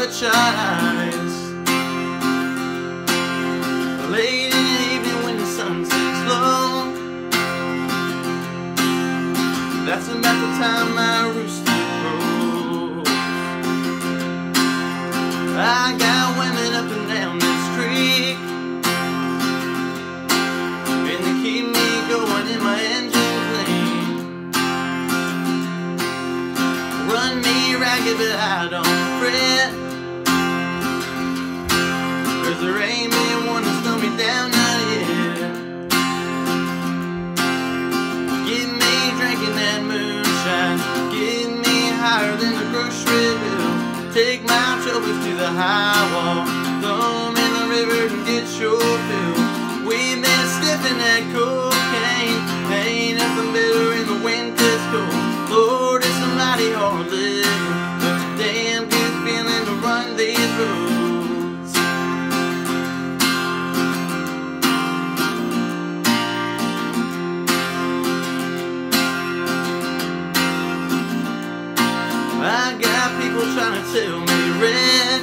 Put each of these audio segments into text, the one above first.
eyes. Late in the evening when the sun sets low. That's about the time my rooster crows. I got women up and down this creek. And they keep me going in my engine clean. Run me ragged, but I don't drinking that moonshine. Get me higher than the grocery bill. Take my troubles to the high wall. Throw 'em in the river and get your fill. I got people trying to tell me red.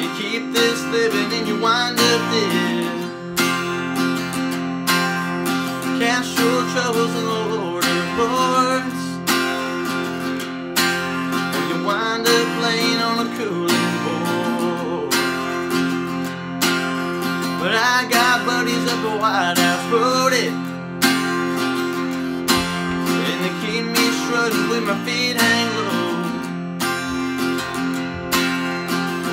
You keep this living and you wind up dead. Cast your troubles in the Lord of Lords. And you wind up laying on a cooling board. But I got buddies up a White with my feet hang low.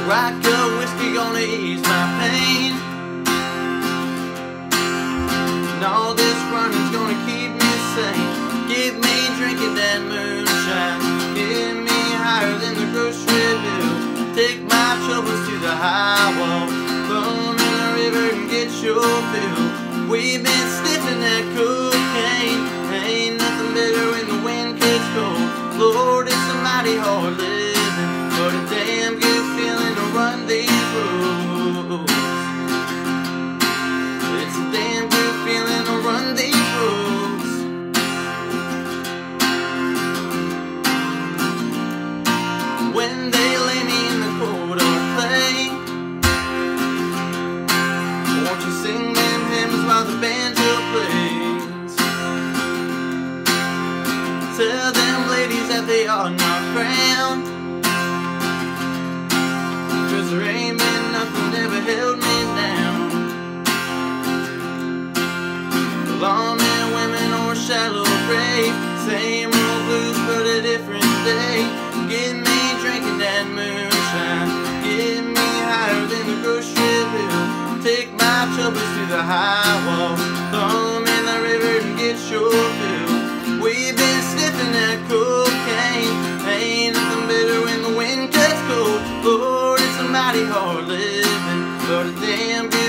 Vodka whiskey gonna ease my pain. And all this running's gonna keep me sane. Get me drinking that moonshine. Get me higher than the grocery bill. Take my troubles to the high wall. Throw in the river and get your fill. We've been sniffing that cocaine. They are not crowned. Cause there ain't been nothing ever held me down. Lawmen, women, or shallow grave. Same old blues, but a different day. Get me drinking that moonshine. Get me higher than the grocery bill. Take my troubles to the high wall. so damn good.